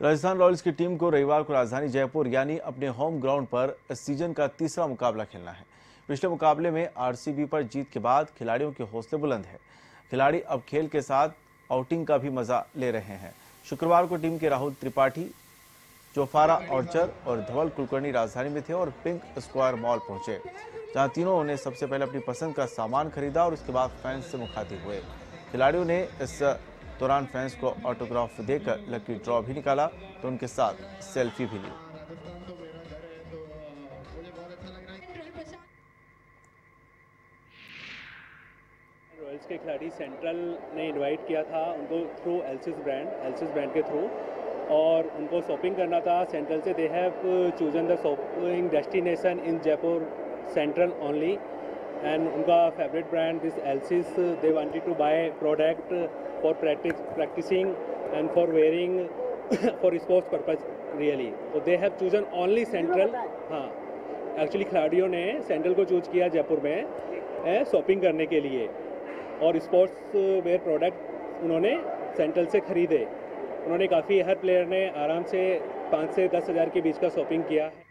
Rajasthan Royals की team को रविवार को राजधानी जयपुर, यानी अपने होम ग्राउंड पर इस सीज़न का तीसरा मुकाबला खेलना है। पिछले मुकाबले में आरसीबी पर जीत के बाद खिलाड़ियों के हौसले बुलंद है। खिलाड़ी अब खेल के साथ आउटिंग का भी मज़ा ले रहे हैं। शुक्रवार को टीम के राहुल त्रिपाठी चौफारा औरचर और धवल कुलकर्णी राजधानी में थे और पिंक स्क्वायर मॉल पहुँचे, जहाँ तीनों ने सबसे पहले अपनी पसंद का सामान खरीदा और उसके बाद फैंस से मुखातिब हुए। खिलाड़ियों ने इस दौरान फैंस को ऑटोग्राफ देकर लकी ड्रॉ भी निकाला तो उनके साथ सेल्फी भी ली। रॉयल्स के खिलाड़ी सेंट्रल ने इनवाइट किया था उनको through Alcis brand Alcis brand के थ्रू और उनको शॉपिंग करना था। सेंट्रल से they have chosen the shopping destination in Jaipur Central only and उनका favourite brand this Alcis they wanted to buy product for practice practising and for wearing for sports purpose really तो they have chosen only Central हाँ. Actually खिलाड़ियों ने central को choose किया जयपुर में shopping करने के लिए. और स्पोर्ट्स वेयर प्रोडक्ट उन्होंने सेंट्रल से ख़रीदे. उन्होंने काफ़ी हर प्लेयर ने आराम से पाँच से दस हज़ार के बीच का शॉपिंग किया. है